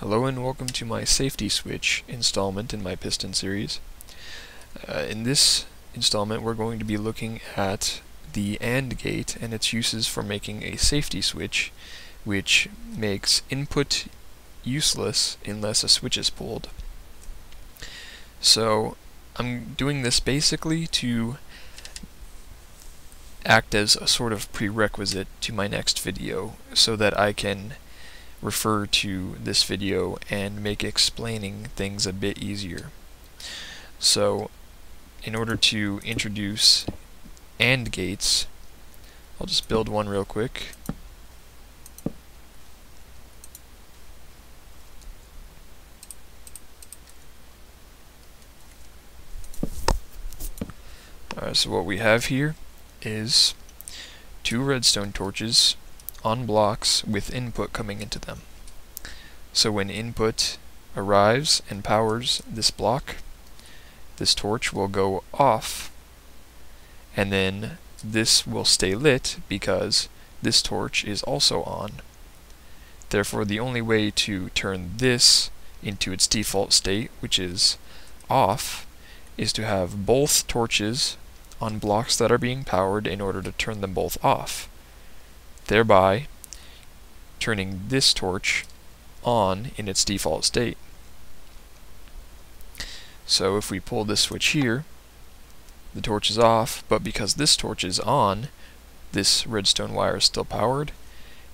Hello and welcome to my safety switch installment in my piston series. Uh, in this installment we're going to be looking at the AND gate and its uses for making a safety switch which makes input useless unless a switch is pulled. So I'm doing this basically to act as a sort of prerequisite to my next video so that I can refer to this video and make explaining things a bit easier. So in order to introduce AND gates, I'll just build one real quick. Alright, so what we have here is two redstone torches on blocks with input coming into them. So when input arrives and powers this block, this torch will go off and then this will stay lit because this torch is also on. Therefore the only way to turn this into its default state, which is off, is to have both torches on blocks that are being powered in order to turn them both off thereby turning this torch on in its default state. So if we pull this switch here, the torch is off, but because this torch is on, this redstone wire is still powered,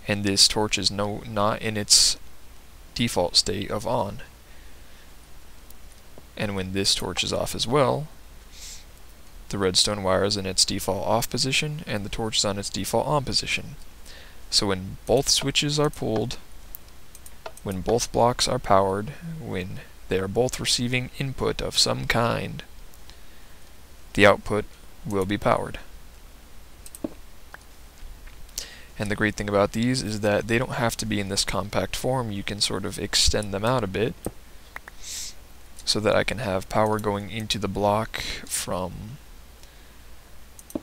and this torch is no not in its default state of on. And when this torch is off as well, the redstone wire is in its default off position, and the torch is on its default on position. So when both switches are pulled, when both blocks are powered, when they are both receiving input of some kind, the output will be powered. And the great thing about these is that they don't have to be in this compact form. You can sort of extend them out a bit so that I can have power going into the block from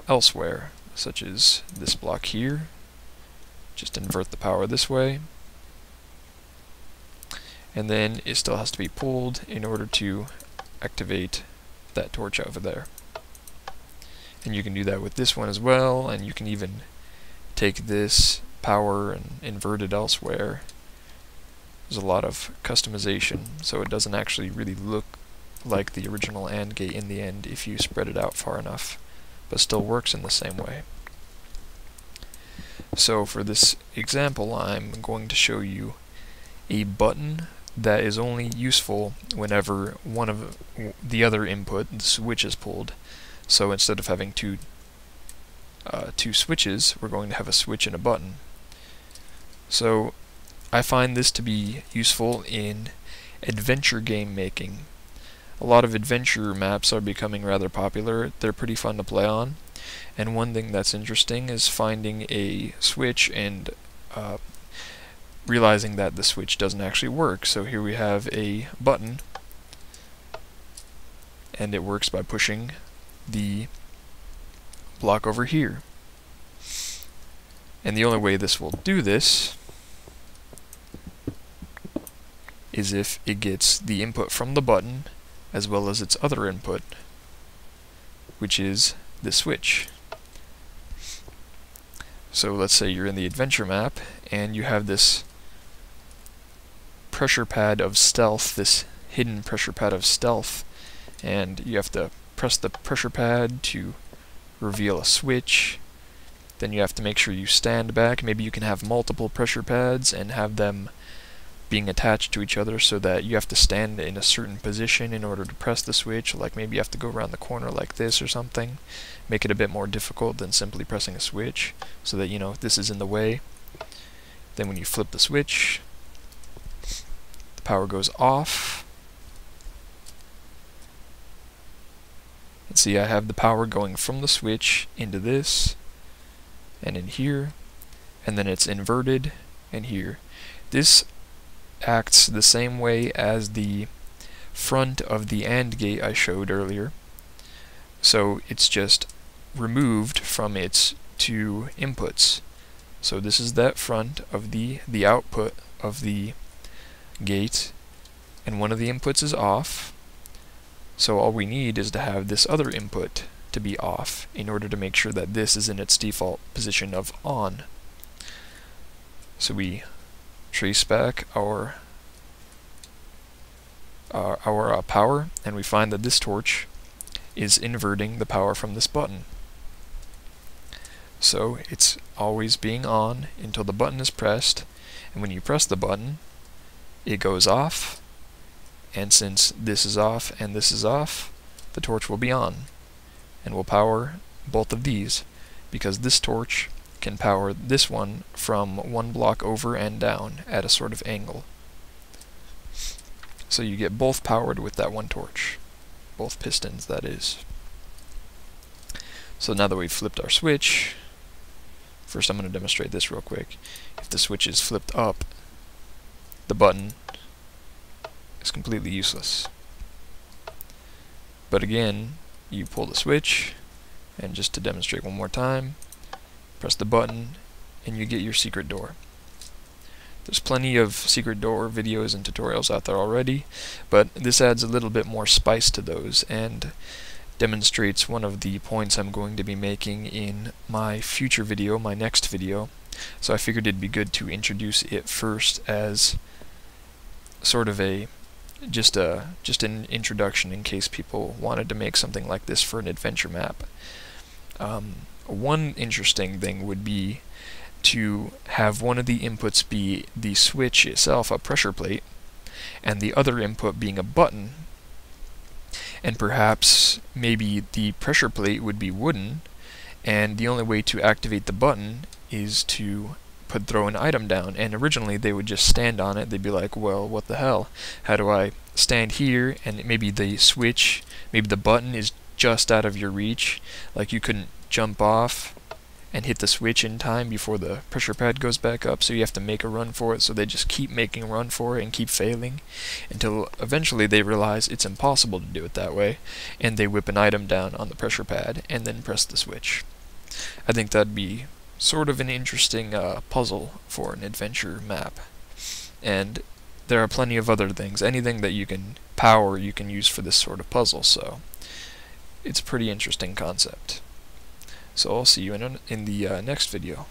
elsewhere, such as this block here just invert the power this way. And then it still has to be pulled in order to activate that torch over there. And you can do that with this one as well, and you can even take this power and invert it elsewhere. There's a lot of customization, so it doesn't actually really look like the original AND gate in the end if you spread it out far enough, but still works in the same way. So for this example, I'm going to show you a button that is only useful whenever one of the other input, the switch, is pulled. So instead of having two uh, two switches, we're going to have a switch and a button. So I find this to be useful in adventure game making. A lot of adventure maps are becoming rather popular. They're pretty fun to play on. And one thing that's interesting is finding a switch and uh, realizing that the switch doesn't actually work. So here we have a button and it works by pushing the block over here. And the only way this will do this is if it gets the input from the button as well as its other input, which is the switch. So let's say you're in the adventure map and you have this pressure pad of stealth, this hidden pressure pad of stealth, and you have to press the pressure pad to reveal a switch. Then you have to make sure you stand back. Maybe you can have multiple pressure pads and have them being attached to each other so that you have to stand in a certain position in order to press the switch, like maybe you have to go around the corner like this or something. Make it a bit more difficult than simply pressing a switch, so that you know this is in the way. Then when you flip the switch, the power goes off. And see I have the power going from the switch into this, and in here, and then it's inverted, and here. This acts the same way as the front of the AND gate I showed earlier. So it's just removed from its two inputs. So this is that front of the, the output of the gate, and one of the inputs is off, so all we need is to have this other input to be off in order to make sure that this is in its default position of on. So we trace back our uh, our uh, power and we find that this torch is inverting the power from this button. So it's always being on until the button is pressed and when you press the button it goes off and since this is off and this is off the torch will be on and will power both of these because this torch can power this one from one block over and down at a sort of angle. So you get both powered with that one torch. Both pistons, that is. So now that we've flipped our switch, first I'm going to demonstrate this real quick. If the switch is flipped up, the button is completely useless. But again, you pull the switch, and just to demonstrate one more time, press the button, and you get your secret door. There's plenty of secret door videos and tutorials out there already, but this adds a little bit more spice to those and demonstrates one of the points I'm going to be making in my future video, my next video. So I figured it'd be good to introduce it first as sort of a just a just an introduction in case people wanted to make something like this for an adventure map. Um, one interesting thing would be to have one of the inputs be the switch itself, a pressure plate, and the other input being a button. And perhaps maybe the pressure plate would be wooden, and the only way to activate the button is to could throw an item down, and originally they would just stand on it. They'd be like, well, what the hell? How do I stand here, and maybe the switch, maybe the button is just out of your reach, like you couldn't jump off and hit the switch in time before the pressure pad goes back up, so you have to make a run for it, so they just keep making a run for it and keep failing until eventually they realize it's impossible to do it that way, and they whip an item down on the pressure pad and then press the switch. I think that'd be sort of an interesting uh, puzzle for an adventure map. And there are plenty of other things. Anything that you can power you can use for this sort of puzzle, so it's a pretty interesting concept. So I'll see you in, in the uh, next video.